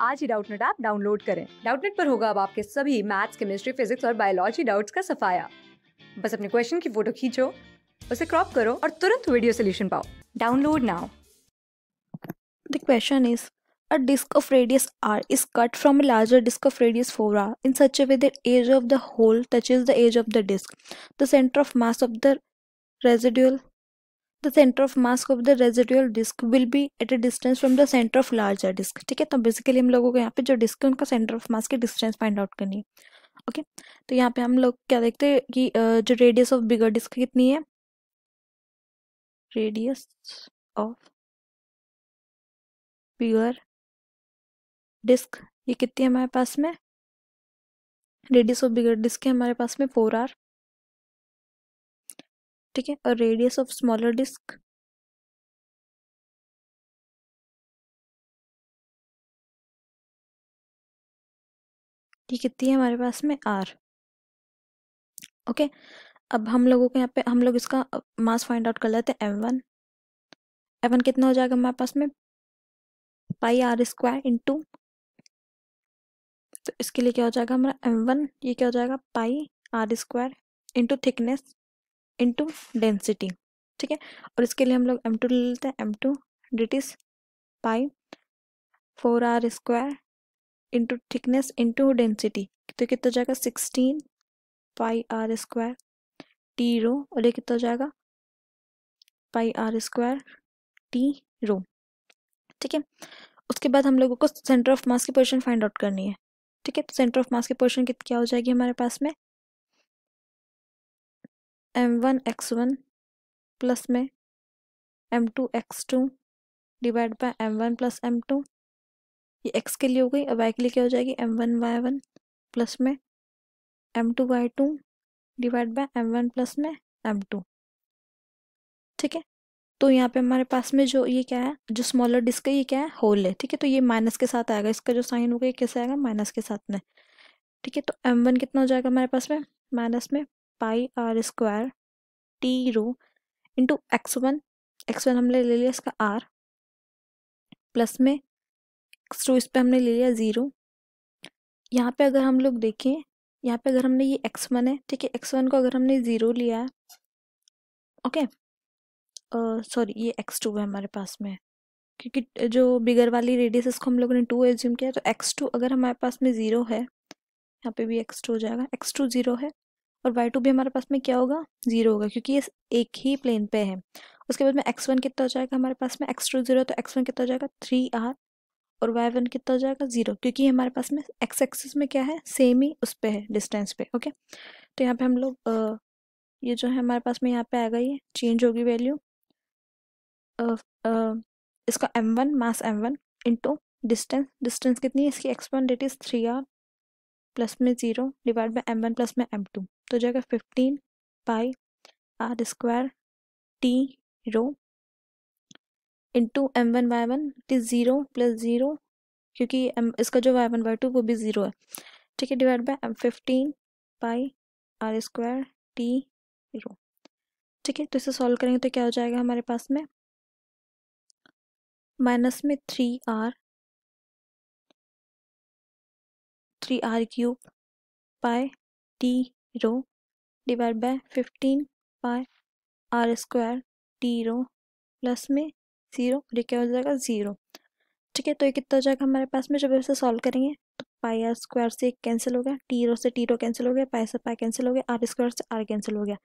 आज ही Doubtnut app download करें डाउटनेट पर होगा अब आपके सभी मैथ्स केमिस्ट्री फिजिक्स और बायोलॉजी डाउट्स का सफाया बस अपने क्वेश्चन की फ़ोटो खींचो उसे क्रॉप करो और तुरंत वीडियो सोल्यूशन पाओ download now The question is A disk of radius r is cut from a larger disk of radius 4r in such a way that edge of the hole touches the edge of the disk. The center of mass of the residual the center of mass of the residual disk will be at a distance from the center of larger disk. ठीक है? तो basically हम लोगों को यहाँ पे जो disc है, उनका सेंटर ऑफ़ मास की डिस्टेंस फाइंड आउट करनी है ओके तो यहाँ पे हम लोग क्या देखते हैं कि जो रेडियस ऑफ़ बिगर डिस्क कितनी है? रेडियस ऑफ़ बिगर डिस्क ये कितनी है हमारे पास में? रेडियस ऑफ़ बिगर डिस्क है हमारे पास में फोर आर ठीक है? और रेडियस ऑफ़ स्मॉलर डिस्क ये कितनी है हमारे पास में? आर ओके अब हम लोगों को यहाँ पे, हम लोग इसका मास फाइंड आउट कर लेते हैं एम वन एम वन कितना हो जाएगा हमारे पास में? पाई आर स्क्वायर इंटू तो इसके लिए क्या हो जाएगा हमारा एम वन ये क्या हो जाएगा? Pi r square into thickness into density ठीक है? और इसके लिए हम लोग एम टू ले लेते हैं। M two डिट is pi four r square into thickness into density तो कितना हो जाएगा? Sixteen pi r square t rho और ये कितना हो जाएगा? Pi r square t rho ठीक है? उसके बाद हम लोगों को सेंटर ऑफ़ मास की पोजीशन फाइंड आउट करनी है। ठीक है? तो सेंटर ऑफ़ मास की पोजीशन कित, क्या हो जाएगी हमारे पास में? M one X one plus में M two X two divide by M one plus M two ये एक्स के लिए हो गई, अब वाई के लिए क्या हो जाएगी? M one Y one plus में M two Y two divide by M one plus में एम टू ठीक है? तो यहाँ पे हमारे पास में जो ये क्या है, जो स्मॉलर डिस्क है, ये क्या है? होल है। ठीक है? तो ये माइनस के साथ आएगा। इसका जो साइन होगा ये कैसे आएगा? माइनस के साथ में। ठीक है? तो एम वन कितना हो जाएगा हमारे पास में? माइनस में pi r square t rho into X one X one हमने ले लिया इसका आर प्लस में एक्स टू इस पर हमने ले लिया ज़ीरो यहाँ पे अगर हम लोग देखें, यहाँ पे अगर हमने ये एक्स वन है, ठीक है एक्स वन को अगर हमने ज़ीरो लिया है ओके सॉरी ये एक्स टू है हमारे पास में, क्योंकि जो बिगर वाली रेडियस इसको हम लोगों ने टू एज्यूम किया तो एक्स टू अगर हमारे पास में ज़ीरो है, यहाँ पे भी एक्स टू हो जाएगा एक्स टू ज़ीरो है और वाई टू भी हमारे पास में क्या होगा? ज़ीरो होगा, क्योंकि ये एक ही प्लेन पे है। उसके बाद में एक्स वन कितना हो जाएगा हमारे पास में? एक्स टू ज़ीरो तो एक्स वन कितना हो जाएगा? थ्री आर और वाई वन कितना हो जाएगा? ज़ीरो क्योंकि हमारे पास में एक्स एक्सिस में क्या है? सेम ही उस पर है डिस्टेंस पे ओके तो यहाँ पे हम लोग ये जो है हमारे पास में यहाँ पे आएगा ये चेंज होगी वैल्यू इसका M one mass M one into distance distance कितनी है? इसकी X one that is three r plus में zero divide by M one plus में एम टू तो जाएगा fifteen pi r square t rho into M one Y one, it is zero plus zero, क्योंकि M, इसका जो Y one Y to वो भी zero है। ठीक है, divide by M fifteen pi r square t rho. ठीक है तो इसे सॉल्व करेंगे तो क्या हो जाएगा हमारे पास में? माइनस में three r three r cube pi t rho divide by fifteen pi r square t rho plus में ज़ीरो और ये क्या हो जाएगा ज़ीरो ठीक है तो ये कितना हो जाएगा हमारे पास में? जब इसे सॉल्व करेंगे तो पाई आर स्क्वायर से एक कैंसिल हो गया। टी रो से टी रो कैंसिल हो गया पाई से पाई कैंसिल हो गया आर स्क्वायर से आर कैंसिल हो गया।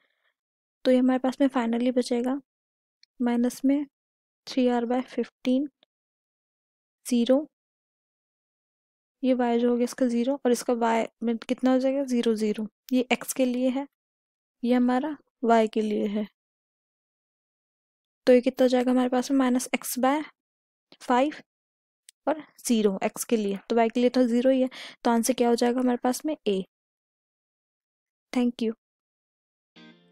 तो ये हमारे पास में फाइनली बचेगा। माइनस में three r by fifteen zero ये वाई जो हो गया इसका ज़ीरो और इसका वाई में कितना हो जाएगा? ज़ीरो ज़ीरो ये एक्स के लिए है, ये हमारा वाई के लिए है। तो ये कितना हो जाएगा हमारे पास में? माइनस एक्स बाय फाइव और ज़ीरो एक्स के लिए। तो वाई के लिए तो ज़ीरो ही है। तो आंसर क्या हो जाएगा हमारे पास में? ए थैंक यू